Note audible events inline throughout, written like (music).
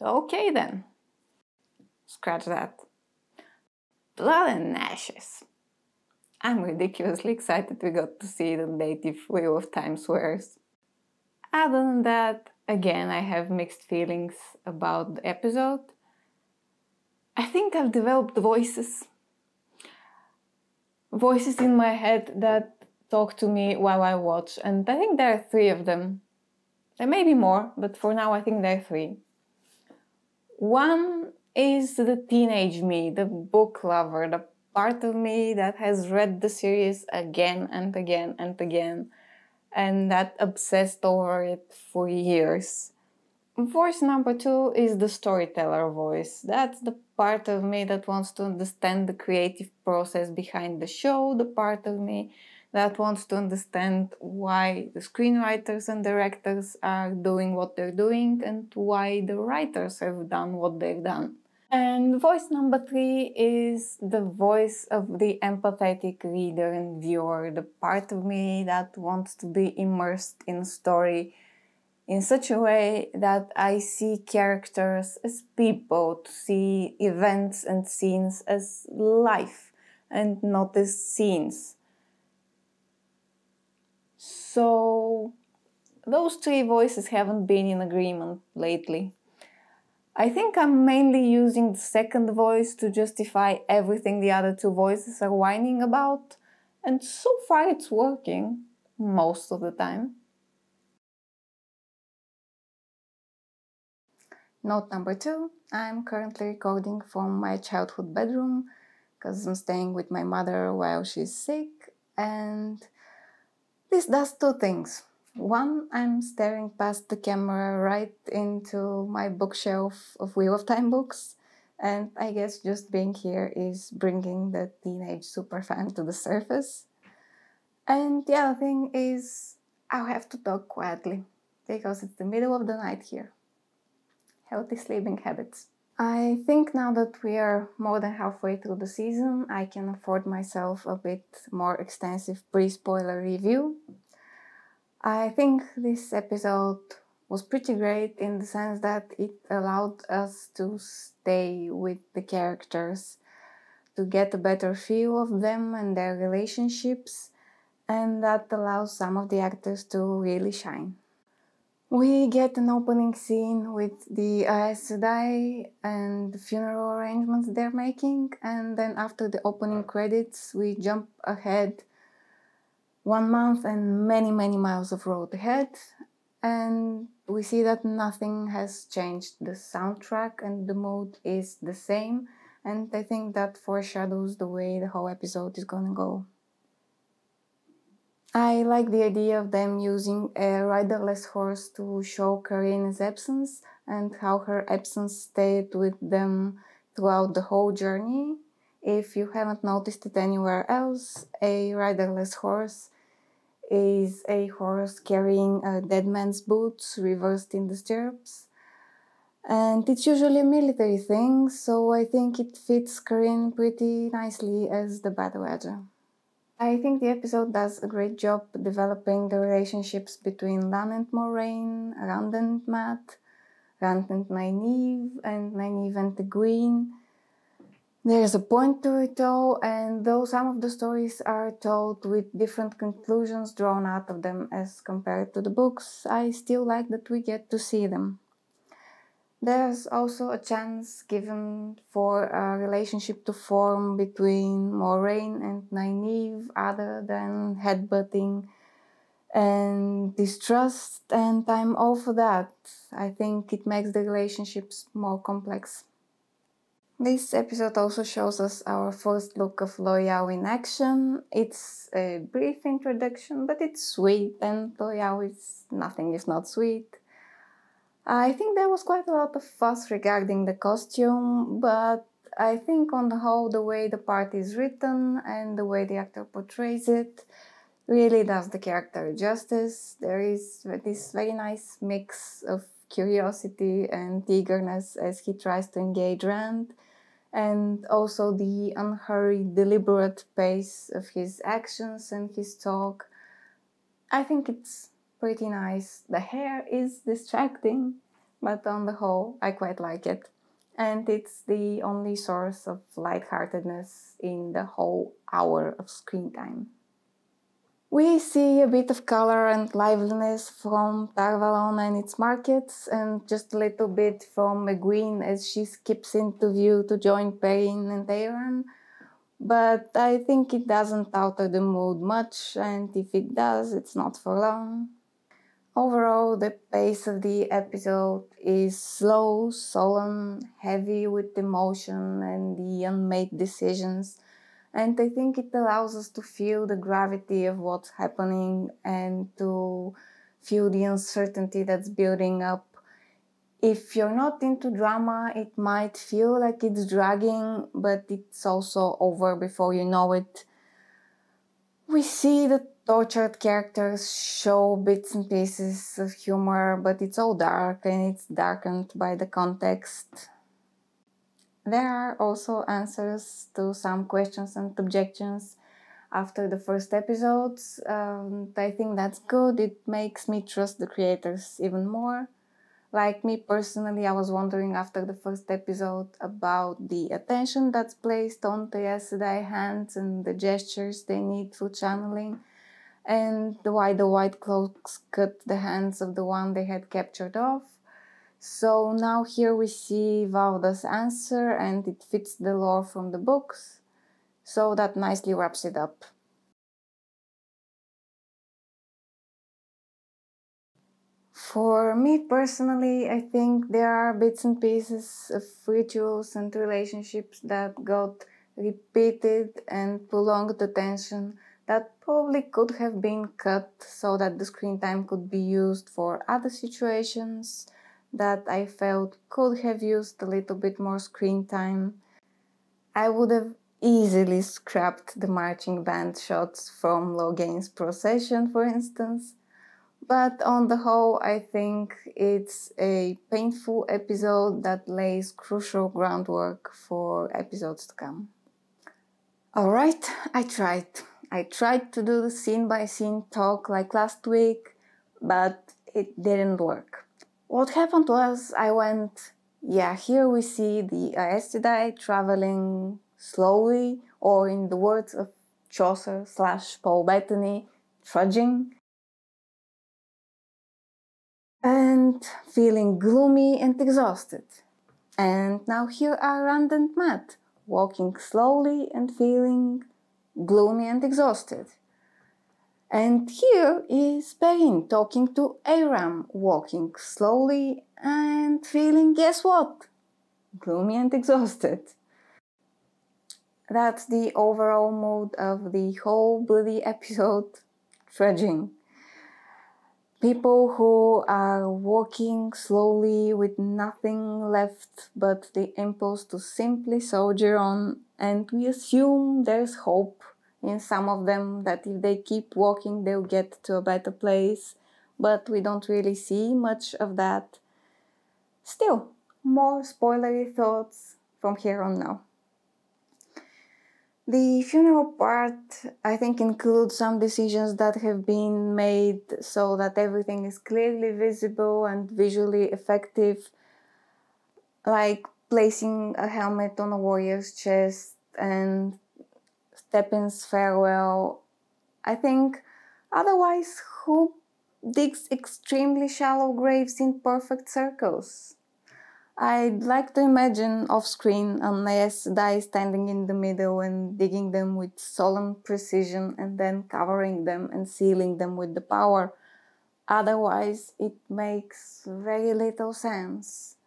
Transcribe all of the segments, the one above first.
Okay then. Scratch that. Blood and Ashes. I'm ridiculously excited we got to see the native Wheel of Time swears. Other than that, again, I have mixed feelings about the episode. I think I've developed voices. Voices in my head that talk to me while I watch, and I think there are three of them. There may be more, but for now I think there are three. One is the teenage me, the book lover, the part of me that has read the series again and again and again, and that obsessed over it for years. Voice number two is the storyteller voice. That's the part of me that wants to understand the creative process behind the show, the part of me that wants to understand why the screenwriters and directors are doing what they're doing and why the writers have done what they've done. And voice number three is the voice of the empathetic reader and viewer, the part of me that wants to be immersed in story in such a way that I see characters as people, to see events and scenes as life and not as scenes. So, those three voices haven't been in agreement lately. I think I'm mainly using the second voice to justify everything the other two voices are whining about, and so far it's working most of the time. Note number two I'm currently recording from my childhood bedroom because I'm staying with my mother while she's sick, and this does two things. One, I'm staring past the camera right into my bookshelf of Wheel of Time books, and I guess just being here is bringing the teenage superfan to the surface. And the other thing is, I'll have to talk quietly because it's the middle of the night here. Healthy sleeping habits. I think now that we are more than halfway through the season, I can afford myself a bit more extensive pre spoiler review. I think this episode was pretty great in the sense that it allowed us to stay with the characters, to get a better feel of them and their relationships, and that allows some of the actors to really shine. We get an opening scene with the Aes Sedai and the funeral arrangements they're making, and then after the opening credits, we jump ahead one month and many, many miles of road ahead, and we see that nothing has changed. The soundtrack and the mood is the same, and I think that foreshadows the way the whole episode is gonna go. I like the idea of them using a riderless horse to show Kerene's absence and how her absence stayed with them throughout the whole journey. If you haven't noticed it anywhere else, a riderless horse is a horse carrying a dead man's boots reversed in the stirrups. And it's usually a military thing, so I think it fits Kerene pretty nicely as the battle Ajah. I think the episode does a great job developing the relationships between Lan and Moiraine, Rand and Mat, Rand and Nynaeve, and Nynaeve and the Egwene. There's a point to it all, and though some of the stories are told with different conclusions drawn out of them as compared to the books, I still like that we get to see them. There's also a chance given for a relationship to form between Moiraine and Nynaeve other than headbutting and distrust, and I'm all for that. I think it makes the relationships more complex. This episode also shows us our first look of Loial in action. It's a brief introduction, but it's sweet, and Loial is nothing if not sweet. I think there was quite a lot of fuss regarding the costume, but I think on the whole, the way the part is written and the way the actor portrays it really does the character justice. There is this very nice mix of curiosity and eagerness as he tries to engage Rand, and also the unhurried, deliberate pace of his actions and his talk. I think it's pretty nice. The hair is distracting, but on the whole, I quite like it. And it's the only source of lightheartedness in the whole hour of screen time. We see a bit of color and liveliness from Tar Valon and its markets, and just a little bit from Egwene as she skips into view to join Perrin and Aram. But I think it doesn't alter the mood much, and if it does, it's not for long. Overall, the pace of the episode is slow, solemn, heavy with emotion and the unmade decisions. And I think it allows us to feel the gravity of what's happening and to feel the uncertainty that's building up. If you're not into drama, it might feel like it's dragging, but it's also over before you know it. We see the tortured characters show bits and pieces of humor, but it's all dark and it's darkened by the context. There are also answers to some questions and objections after the first episodes. Um, I think that's good. It makes me trust the creators even more. Like me personally, I was wondering after the first episode about the attention that's placed on the Sedai hands and the gestures they need for channeling and why the white cloaks cut the hands of the one they had captured off. So now here we see Valda's answer and it fits the lore from the books. So that nicely wraps it up. For me personally, I think there are bits and pieces of rituals and relationships that got repeated and prolonged the tension that probably could have been cut so that the screen time could be used for other situations that I felt could have used a little bit more screen time. I would have easily scrapped the marching band shots from Logain's procession, for instance. But on the whole, I think it's a painful episode that lays crucial groundwork for episodes to come. Alright, I tried. I tried to do the scene by scene talk like last week, but it didn't work. What happened was I went, yeah, here we see the Aes traveling slowly, or in the words of Chaucer slash Paul Bettany, trudging. And feeling gloomy and exhausted. And now here are Rand and Mat, walking slowly and feeling gloomy and exhausted. And here is Perrin talking to Aram, walking slowly and feeling, guess what? Gloomy and exhausted. That's the overall mood of the whole bloody episode, trudging. People who are walking slowly with nothing left but the impulse to simply soldier on and we assume there's hope in some of them that if they keep walking they'll get to a better place. But we don't really see much of that. Still more spoilery thoughts from here on now. The funeral part, I think, includes some decisions that have been made so that everything is clearly visible and visually effective, like placing a helmet on a warrior's chest and Stepin's farewell. I think otherwise, who digs extremely shallow graves in perfect circles? I'd like to imagine off screen an Aes Sedai standing in the middle and digging them with solemn precision and then covering them and sealing them with the power. Otherwise, it makes very little sense.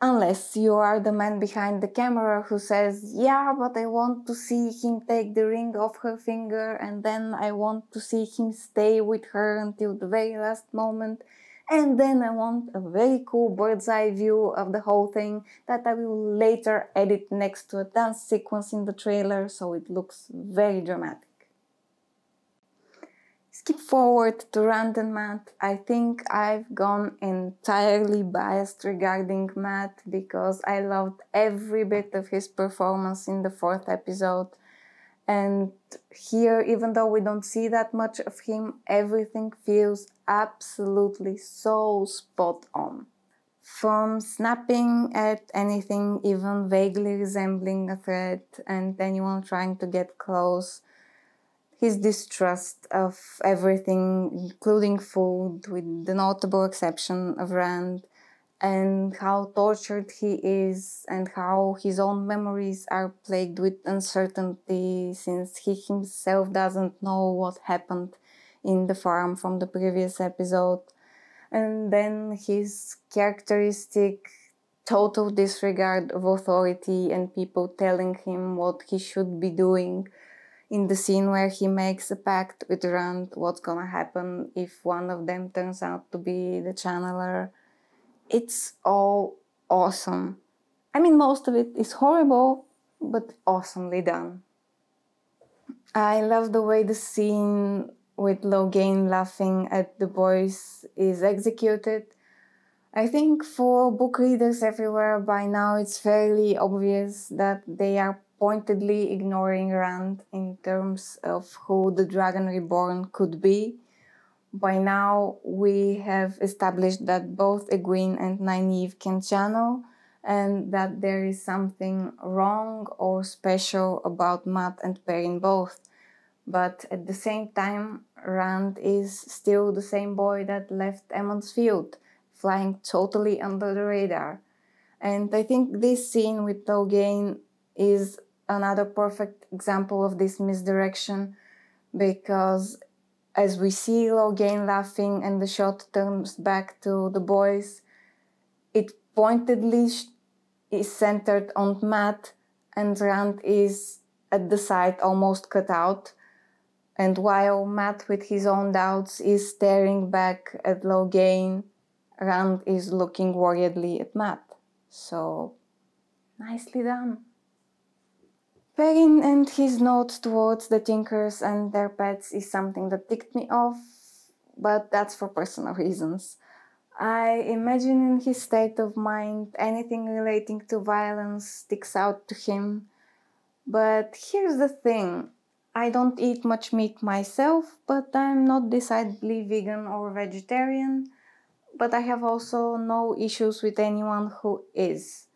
Unless you are the man behind the camera who says, Yeah, but I want to see him take the ring off her finger and then I want to see him stay with her until the very last moment. And then I want a very cool bird's eye view of the whole thing that I will later edit next to a dance sequence in the trailer so it looks very dramatic skip forward to Rand and Mat, I think I've gone entirely biased regarding Mat because I loved every bit of his performance in the fourth episode. And here, even though we don't see that much of him, everything feels absolutely so spot on. From snapping at anything even vaguely resembling a threat and anyone trying to get close, his distrust of everything, including food, with the notable exception of Rand, and how tortured he is, and how his own memories are plagued with uncertainty since he himself doesn't know what happened in the farm from the previous episode. And then his characteristic total disregard of authority and people telling him what he should be doing in the scene where he makes a pact with Rand what's gonna happen if one of them turns out to be the channeler it's all awesome. I mean, most of it is horrible, but awesomely done. I love the way the scene with Logain laughing at the boys is executed. I think for book readers everywhere by now it's fairly obvious that they are pointedly ignoring Rand in terms of who the Dragon Reborn could be by now we have established that both Egwene and Nynaeve can channel and that there is something wrong or special about Mat and Perrin both. But at the same time, Rand is still the same boy that left Emond's Field, flying totally under the radar. And I think this scene with Logain is another perfect example of this misdirection because as we see Logain laughing and the shot turns back to the boys, it pointedly is centered on Mat and Rand is at the side almost cut out. And while Mat, with his own doubts is staring back at Logain, Rand is looking worriedly at Mat. So nicely done. Perrin and his note towards the Tinkers and their pets is something that ticked me off, but that's for personal reasons. I imagine in his state of mind anything relating to violence sticks out to him. But here's the thing I don't eat much meat myself, but I'm not decidedly vegan or vegetarian. But I have also no issues with anyone who is.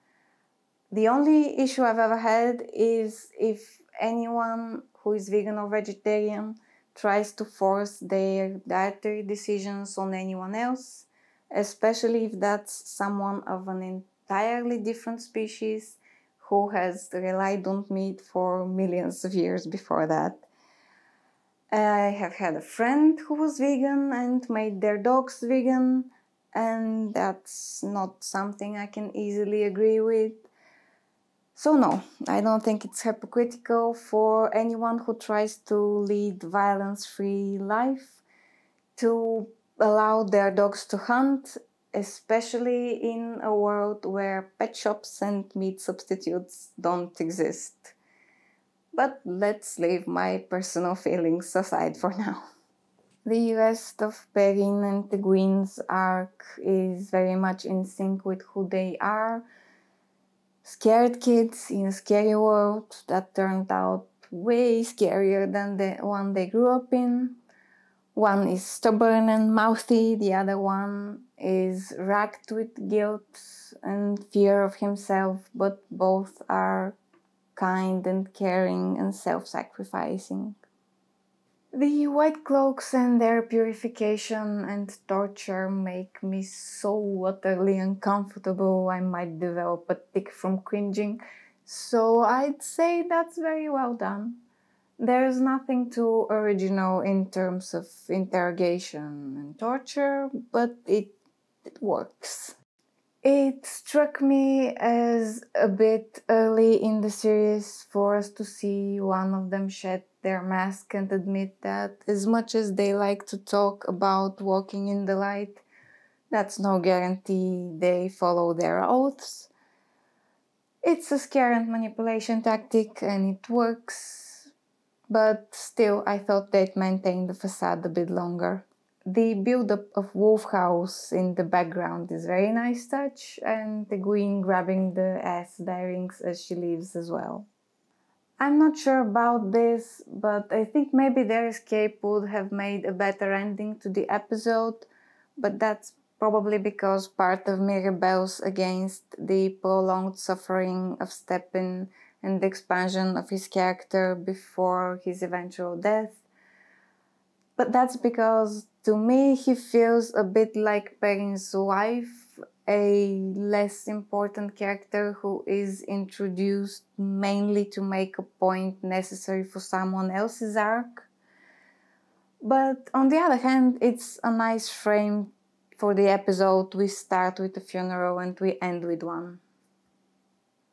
The only issue I've ever had is if anyone who is vegan or vegetarian tries to force their dietary decisions on anyone else, especially if that's someone of an entirely different species who has relied on meat for millions of years before that. I have had a friend who was vegan and made their dogs vegan, and that's not something I can easily agree with. So, no, I don't think it's hypocritical for anyone who tries to lead violence free life to allow their dogs to hunt, especially in a world where pet shops and meat substitutes don't exist. But let's leave my personal feelings aside for now. (laughs) The rest of Perrin and Egwene's arc is very much in sync with who they are scared kids in a scary world that turned out way scarier than the one they grew up in. One is stubborn and mouthy, the other one is racked with guilt and fear of himself, but both are kind and caring and self sacrificing. The white cloaks and their purification and torture make me so utterly uncomfortable I might develop a tic from cringing, so I'd say that's very well done. There's nothing too original in terms of interrogation and torture, but it, it works. It struck me as a bit early in the series for us to see one of them shed their mask and admit that as much as they like to talk about walking in the light, that's no guarantee they follow their oaths. It's a scare and manipulation tactic and it works, but still, I thought they'd maintain the facade a bit longer the build-up of Wolf House in the background is very nice touch, and the Egwene grabbing the Aes rings as she leaves as well. I'm not sure about this, but I think maybe their escape would have made a better ending to the episode, but that's probably because part of me rebels against the prolonged suffering of Stepin and the expansion of his character before his eventual death. But that's because to me he feels a bit like Perrin's wife, a less important character who is introduced mainly to make a point necessary for someone else's arc. But on the other hand, it's a nice frame for the episode. We start with a funeral and we end with one.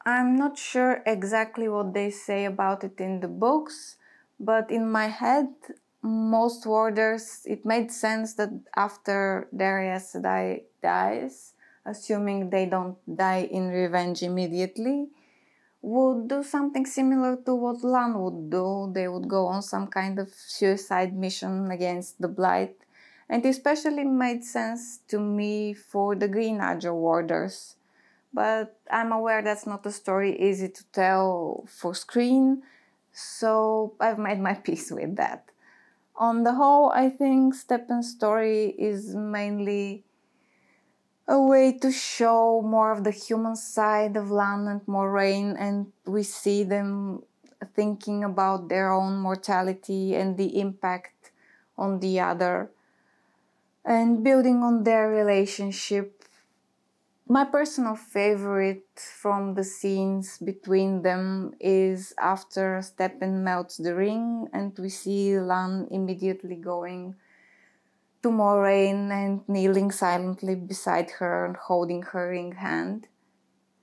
I'm not sure exactly what they say about it in the books, but in my head, most warders, it made sense that after Darius dies, assuming they don't die in revenge immediately, would do something similar to what Lan would do. They would go on some kind of suicide mission against the Blight. And especially made sense to me for the Green Ajah warders but I'm aware that's not a story easy to tell for screen, so I've made my (laughs) peace with that. On the whole, I think Stepin's story is mainly a way to show more of the human side of Lan and Moiraine, and we see them thinking about their own mortality and the impact on the other, and building on their relationship my personal favorite from the scenes between them is after Stepin melts the ring and we see Lan immediately going to Moiraine and kneeling silently beside her and holding her ring hand.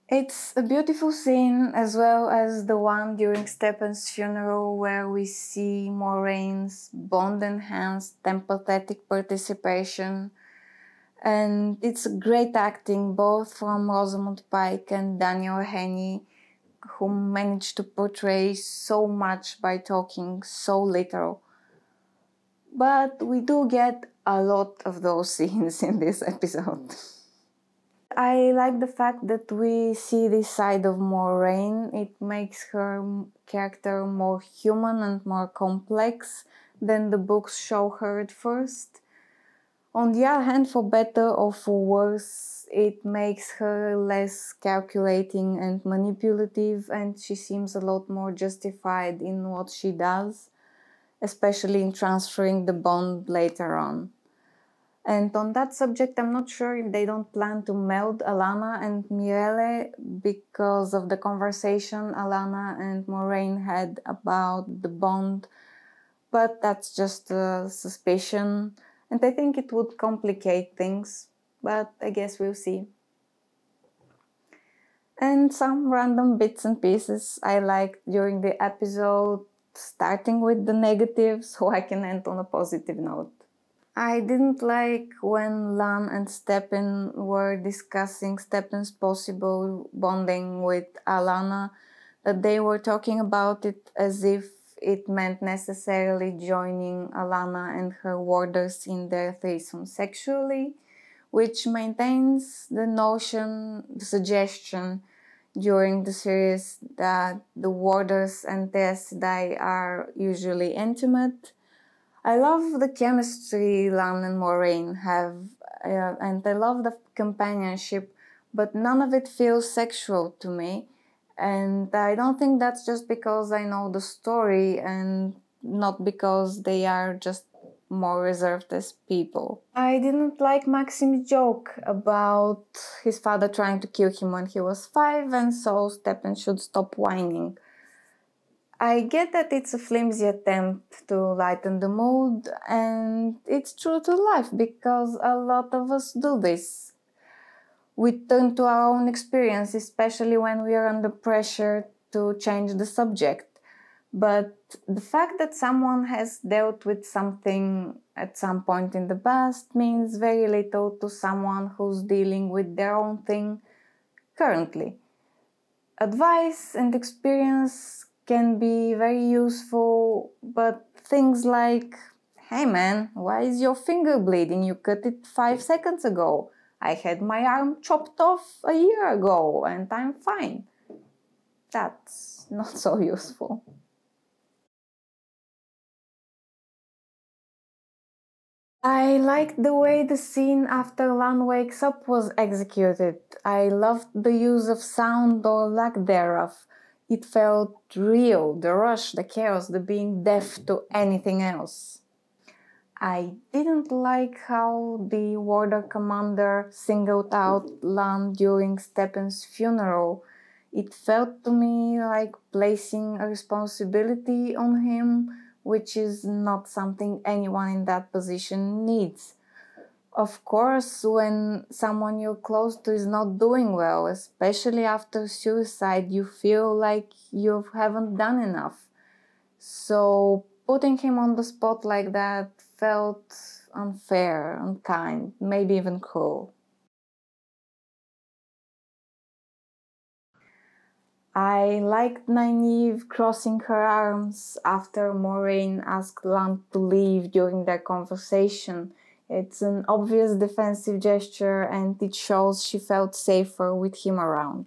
It's a beautiful scene as well as the one during Stepin's funeral where we see Moiraine's bond enhanced empathetic participation and it's great acting both from Rosamund Pike and Daniel Henney who managed to portray so much by talking so little. But we do get a lot of those (laughs) scenes in this episode. I like the fact that we see this side of Moiraine. It makes her character more human and more complex than the books show her at first. On the other hand, for better or for worse, it makes her less calculating and manipulative, and she seems a lot more justified in what she does, especially in transferring the bond later on. And on that subject, I'm not sure if they don't plan to meld Alana and Myrelle because of the conversation Alana and Moiraine had about the bond, but that's just a suspicion and I think it would complicate things, but I guess we'll see. And some random bits and pieces I liked during the episode, starting with the negatives, (laughs) so I can end on a positive note. I didn't like when Lan and Stepin were discussing Stepin's possible bonding with Alana, that they were talking about it as if it meant necessarily joining Alana and her warders in their threesome sexually, which maintains the notion, the suggestion during the series that the warders and the Sedai are usually intimate. I love the chemistry Lan and Moiraine have, uh, and I love the companionship, but none of it feels sexual to me. And I don't think that's just because I know the story and not because they are just more reserved as people. I didn't like Maksim's joke about his father trying to kill him when he was five, and so Stepin should stop whining. I get that it's a flimsy attempt to lighten the mood, and it's true to life because a lot of us do this we turn to our own experience, especially when we are under pressure to change the subject. But the fact that someone has dealt with something at some point in the past means very little to someone who's dealing with their own thing currently. Advice and experience can be very useful, but things like, hey man, why is your finger bleeding? You cut it five seconds ago I had my arm chopped off a year ago and I'm fine. That's not so useful. I liked the way the scene after Lan wakes up was executed. I loved the use of sound or lack thereof. It felt real, the rush, the chaos, the being deaf to anything else. I didn't like how the warder commander singled out Lan during Stepin's funeral. It felt to me like placing a responsibility on him which is not something anyone in that position needs. Of course, when someone you're close to is not doing well, especially after suicide, you feel like you haven't done enough. So, putting him on the spot like that felt unfair, unkind, maybe even cruel. I liked Nynaeve crossing her arms after Moiraine asked Lan to leave during their conversation. It's an obvious defensive gesture and it shows she felt safer with him around.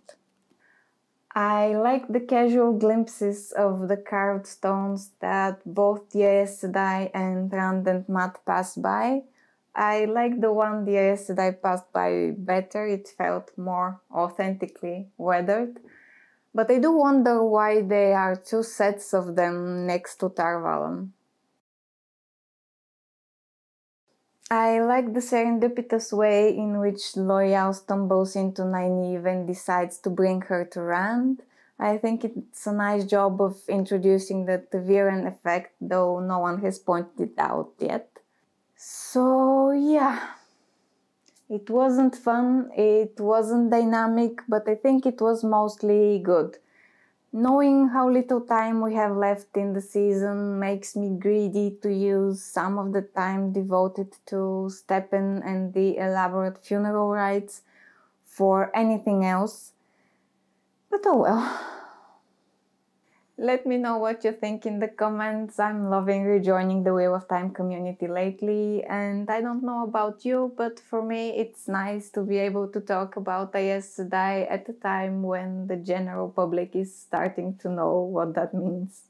I like the casual glimpses of the carved stones that both the Aes Sedai and Rand and Mat pass by. I like the one the Aes Sedai passed by better, it felt more authentically weathered. But I do wonder why there are two sets of them next to Tar I like the serendipitous way in which Loial stumbles into Nynaeve and decides to bring her to Rand. I think it's a nice job of introducing the ta'veren effect, though no one has pointed it out yet. So, yeah, it wasn't fun, it wasn't dynamic, but I think it was mostly good. Knowing how little time we have left in the season makes me greedy to use some of the time devoted to Stepin and the elaborate funeral rites for anything else. But oh well. Let me know what you think in the comments. I'm loving rejoining the Wheel of Time community lately, and I don't know about you, but for me it's nice to be able to talk about Aes Sedai at a time when the general public is starting to know what that means.